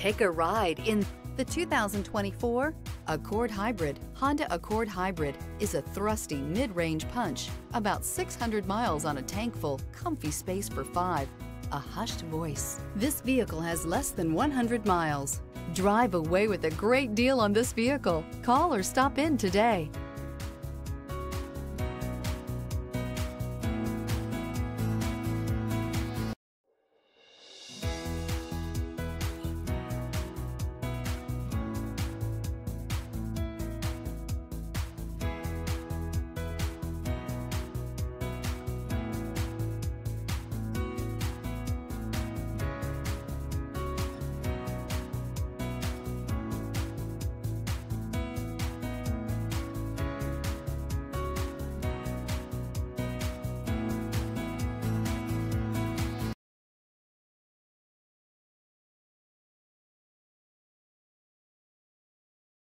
Take a ride in the 2024 Accord Hybrid. Honda Accord Hybrid is a thrusty mid-range punch, about 600 miles on a tank full, comfy space for five, a hushed voice. This vehicle has less than 100 miles. Drive away with a great deal on this vehicle. Call or stop in today.